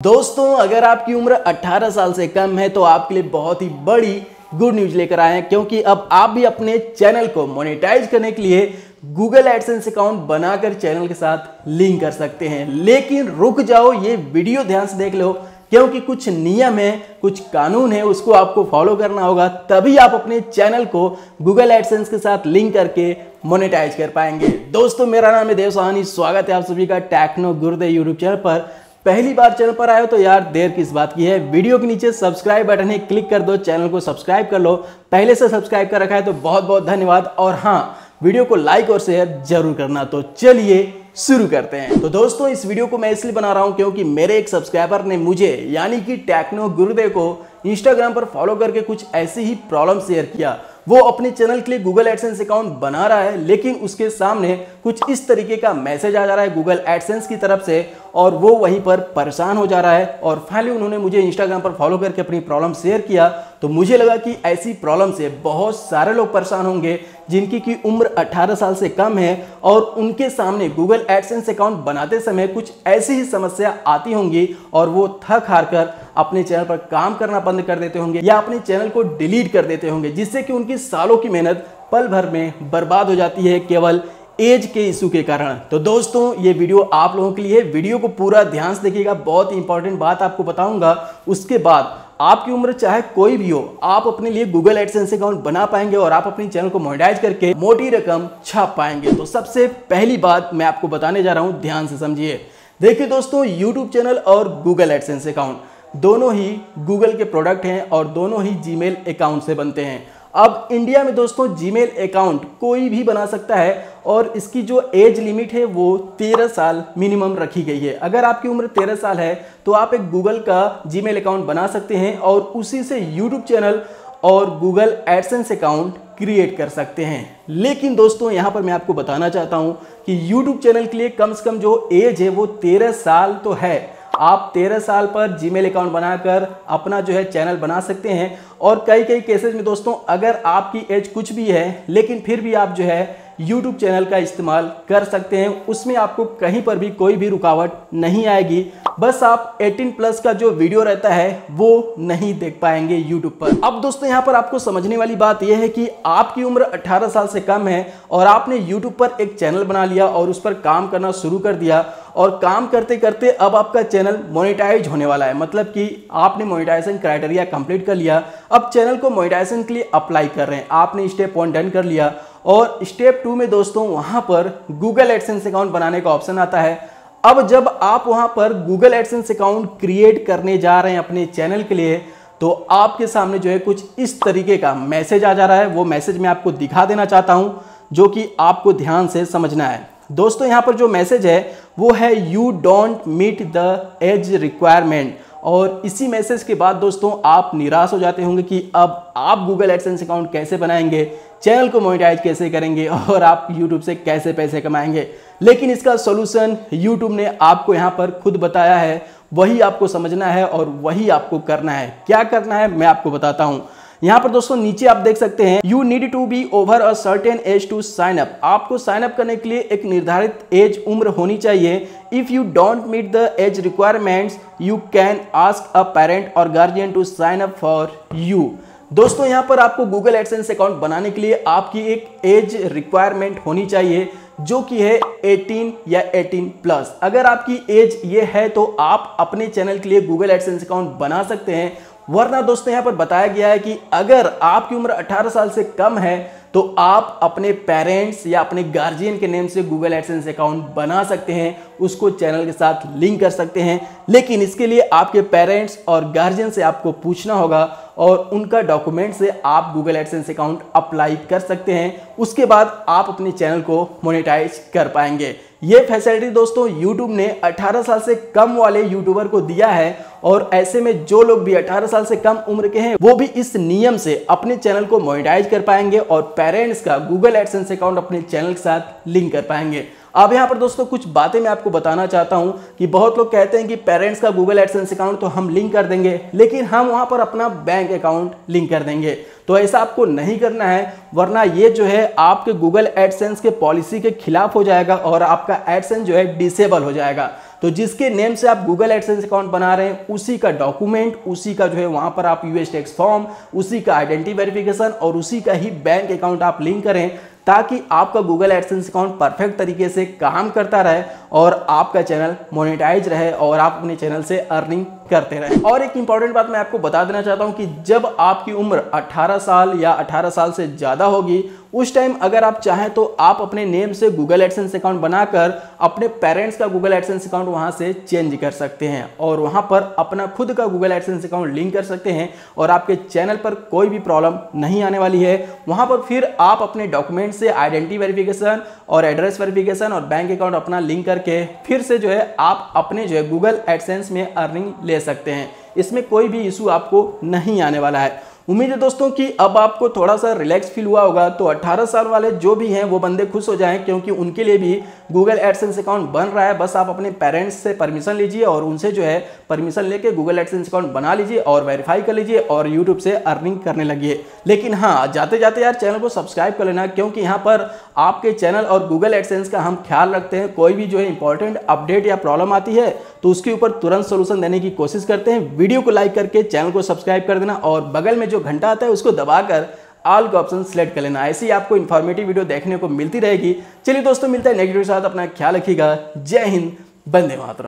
दोस्तों, अगर आपकी उम्र 18 साल से कम है तो आपके लिए बहुत ही बड़ी गुड न्यूज़ लेकर आए हैं, क्योंकि अब आप भी अपने चैनल को मोनेटाइज करने के लिए गूगल एडसेंस अकाउंट बनाकर चैनल के साथ लिंक कर सकते हैं। लेकिन रुक जाओ, ये वीडियो ध्यान से देख लो, क्योंकि कुछ नियम है, कुछ कानून है, उसको आपको फॉलो करना होगा, तभी आप अपने चैनल को गूगल एडसेंस के साथ लिंक करके मोनेटाइज कर पाएँगे। दोस्तों, मेरा नाम है देव सहानी स्वागत है आप सभी का टेक्नो गुरुदेव यूट्यूब चैनल पर। पहली बार चैनल पर आए हो तो यार देर किस बात की है? वीडियो के नीचे सब्सक्राइब बटन है क्लिक कर दो, चैनल को सब्सक्राइब कर लो। पहले से सब्सक्राइब कर रखा है तो बहुत बहुत धन्यवाद। और हाँ वीडियो को लाइक और शेयर ज़रूर करना। तो चलिए शुरू करते हैं। तो दोस्तों, इस वीडियो को मैं इसलिए बना रहा हूँ क्योंकि मेरे एक सब्सक्राइबर ने मुझे, यानी कि टेक्नो गुरुदेव को इंस्टाग्राम पर फॉलो करके कुछ ऐसी ही प्रॉब्लम शेयर किया। वो अपने चैनल के लिए गूगल एडसेंस अकाउंट बना रहा है, लेकिन उसके सामने कुछ इस तरीके का मैसेज आ जा रहा है गूगल एडसेंस की तरफ़ से, और वो वहीं पर परेशान हो जा रहा है। और फाइनली उन्होंने मुझे इंस्टाग्राम पर फॉलो करके अपनी प्रॉब्लम शेयर किया तो मुझे लगा कि ऐसी प्रॉब्लम से बहुत सारे लोग परेशान होंगे, जिनकी की उम्र 18 साल से कम है, और उनके सामने गूगल एडसेंस अकाउंट बनाते समय कुछ ऐसी ही समस्या आती होंगी, और वो थक हार कर अपने चैनल पर काम करना बंद कर देते होंगे, या अपने चैनल को डिलीट कर देते होंगे, जिससे कि उनकी सालों की मेहनत पल भर में बर्बाद हो जाती है केवल एज के इशू के कारण। तो दोस्तों, ये वीडियो आप लोगों के लिए, वीडियो को पूरा ध्यान से देखिएगा, बहुत ही इंपॉर्टेंट बात आपको बताऊँगा। उसके बाद, आपकी उम्र चाहे कोई भी हो, आप अपने लिए गूगल एडसेंस अकाउंट बना पाएँगे और आप अपने चैनल को मोनिटाइज करके मोटी रकम छाप पाएँगे। तो सबसे पहली बात मैं आपको बताने जा रहा हूँ, ध्यान से समझिए। देखिए दोस्तों यूट्यूब चैनल और गूगल एडसेंस अकाउंट दोनों ही गूगल के प्रोडक्ट हैं और दोनों ही जीमेल अकाउंट से बनते हैं। अब इंडिया में दोस्तों जीमेल अकाउंट कोई भी बना सकता है और इसकी जो एज लिमिट है वो तेरह साल मिनिमम रखी गई है। अगर आपकी उम्र तेरह साल है तो आप एक गूगल का जीमेल अकाउंट बना सकते हैं और उसी से यूट्यूब चैनल और गूगल एडसेंस अकाउंट क्रिएट कर सकते हैं। लेकिन दोस्तों, यहाँ पर मैं आपको बताना चाहता हूँ कि यूट्यूब चैनल के लिए कम से कम जो एज है वो तेरह साल तो है। आप तेरह साल पर जीमेल अकाउंट बनाकर अपना जो है चैनल बना सकते हैं। और कई कई केसेस में दोस्तों, अगर आपकी एज कुछ भी है, लेकिन फिर भी आप जो है यूट्यूब चैनल का इस्तेमाल कर सकते हैं। उसमें आपको कहीं पर भी कोई भी रुकावट नहीं आएगी। बस आप 18 प्लस का जो वीडियो रहता है, वो नहीं देख पाएँगे यूट्यूब पर। अब दोस्तों, यहाँ पर आपको समझने वाली बात यह है कि आपकी उम्र 18 साल से कम है और आपने यूट्यूब पर एक चैनल बना लिया और उस पर काम करना शुरू कर दिया और काम करते करते अब आपका चैनल मोनिटाइज होने वाला है। मतलब कि आपने मोनिटाइजेशन क्राइटेरिया कंप्लीट कर लिया। अब चैनल को मोनिटाइजेशन के लिए अप्लाई कर रहे हैं। आपने स्टेप वन डन कर लिया। और स्टेप टू में दोस्तों वहाँ पर गूगल एडसेंस अकाउंट बनाने का ऑप्शन आता है। अब जब आप वहाँ पर गूगल एडसेंस अकाउंट क्रिएट करने जा रहे हैं अपने चैनल के लिए तो आपके सामने जो है कुछ इस तरीके का मैसेज आ जा रहा है। वो मैसेज मैं आपको दिखा देना चाहता हूँ, जो कि आपको ध्यान से समझना है। दोस्तों, यहाँ पर जो मैसेज है, वो है you don't meet the age requirement और इसी मैसेज के बाद दोस्तों, आप निराश हो जाते होंगे कि अब आप गूगल एडसेंस अकाउंट कैसे बनाएँगे चैनल को मोनिटाइज कैसे करेंगे और आप यूट्यूब से कैसे पैसे कमाएँगे। लेकिन इसका सोल्यूशन यूट्यूब ने आपको यहाँ पर खुद बताया है, वही आपको समझना है और वही आपको करना है। क्या करना है, मैं आपको बताता हूँ। यहाँ पर दोस्तों नीचे आप देख सकते हैं you need to be over a certain age to sign up आपको साइन अप करने के लिए एक निर्धारित एज उम्र होनी चाहिए। If you don't meet the age requirements you can ask a parent और guardian to sign up for you दोस्तों, यहाँ पर आपको गूगल एडसेंस अकाउंट बनाने के लिए आपकी एक एज रिक्वायरमेंट होनी चाहिए, जो कि है 18 या 18 प्लस अगर आपकी एज ये है तो आप अपने चैनल के लिए गूगल एडसेंस अकाउंट बना सकते हैं। वरना दोस्तों यहाँ पर बताया गया है कि अगर आपकी उम्र 18 साल से कम है तो आप अपने पेरेंट्स या अपने गार्जियन के नेम से गूगल एडसेंस अकाउंट बना सकते हैं, उसको चैनल के साथ लिंक कर सकते हैं। लेकिन इसके लिए आपके पेरेंट्स और गार्जियन से आपको पूछना होगा और उनका डॉक्यूमेंट से आप गूगल एडसेंस अकाउंट अप्लाई कर सकते हैं। उसके बाद आप अपने चैनल को मोनेटाइज कर पाएँगे। ये फैसिलिटी दोस्तों यूट्यूब ने 18 साल से कम वाले यूट्यूबर को दिया है और ऐसे में जो लोग भी 18 साल से कम उम्र के हैं, वो भी इस नियम से अपने चैनल को मोनिटाइज कर पाएँगे और पेरेंट्स का गूगल एडसेंस अकाउंट अपने चैनल के साथ लिंक कर पाएँगे। अब यहाँ पर दोस्तों कुछ बातें मैं आपको बताना चाहता हूँ कि बहुत लोग कहते हैं कि पेरेंट्स का गूगल एडसेंस अकाउंट तो हम लिंक कर देंगे, लेकिन हम वहाँ पर अपना बैंक अकाउंट लिंक कर देंगे। तो ऐसा आपको नहीं करना है, वरना ये जो है आपके गूगल एडसेंस के पॉलिसी के खिलाफ हो जाएगा और आपका एडसेंस जो है डिसेबल हो जाएगा। तो जिसके नेम से आप गूगल एडसेंस अकाउंट बना रहे हैं, उसी का डॉक्यूमेंट उसी का जो है वहाँ पर आप यूएस टैक्स फॉर्म उसी का आइडेंटिटी वेरिफिकेशन और उसी का ही बैंक अकाउंट आप लिंक करें। ताकि आपका गूगल एडसेंस अकाउंट परफेक्ट तरीके से काम करता रहे और आपका चैनल मोनेटाइज रहे और आप अपने चैनल से अर्निंग करते रहे। और एक इंपॉर्टेंट बात मैं आपको बता देना चाहता हूँ कि जब आपकी उम्र 18 साल या 18 साल से ज़्यादा होगी, उस टाइम अगर आप चाहें तो आप अपने नेम से गूगल एडसेंस अकाउंट बनाकर अपने पेरेंट्स का गूगल एडसेंस अकाउंट वहाँ से चेंज कर सकते हैं और वहाँ पर अपना खुद का गूगल एडसेंस अकाउंट लिंक कर सकते हैं और आपके चैनल पर कोई भी प्रॉब्लम नहीं आने वाली है। वहाँ पर फिर आप अपने डॉक्यूमेंट से आइडेंटिटी वेरिफिकेशन और एड्रेस वेरिफिकेशन और बैंक अकाउंट अपना लिंक करके फिर से जो है आप अपने जो है गूगल एडसेंस में अर्निंग ले सकते हैं। इसमें कोई भी इशू आपको नहीं आने वाला है। उम्मीद है दोस्तों कि अब आपको थोड़ा सा रिलैक्स फील हुआ होगा। तो 18 साल वाले जो भी हैं, वो बंदे खुश हो जाएँ, क्योंकि उनके लिए भी गूगल एडसेंस अकाउंट बन रहा है। बस आप अपने पेरेंट्स से परमिशन लीजिए और उनसे जो है परमिशन लेके गूगल एडसेंस अकाउंट बना लीजिए और वेरीफाई कर लीजिए और यूट्यूब से अर्निंग करने लगिए। लेकिन हाँ जाते जाते यार चैनल को सब्सक्राइब कर लेना, क्योंकि यहाँ पर आपके चैनल और गूगल एडसेंस का हम ख्याल रखते हैं। कोई भी जो है इंपॉर्टेंट अपडेट या प्रॉब्लम आती है तो उसके ऊपर तुरंत सोल्यूशन देने की कोशिश करते हैं। वीडियो को लाइक करके चैनल को सब्सक्राइब कर देना और बगल में जो घंटा आता है उसको दबाकर ऑल का ऑप्शन सेलेक्ट कर लेना। ऐसे ही आपको इन्फॉर्मेटिव वीडियो देखने को मिलती रहेगी। चलिए दोस्तों, मिलता है वीडियो के साथ। अपना ख्याल रखिएगा। जय हिंद। बंदे मातरम।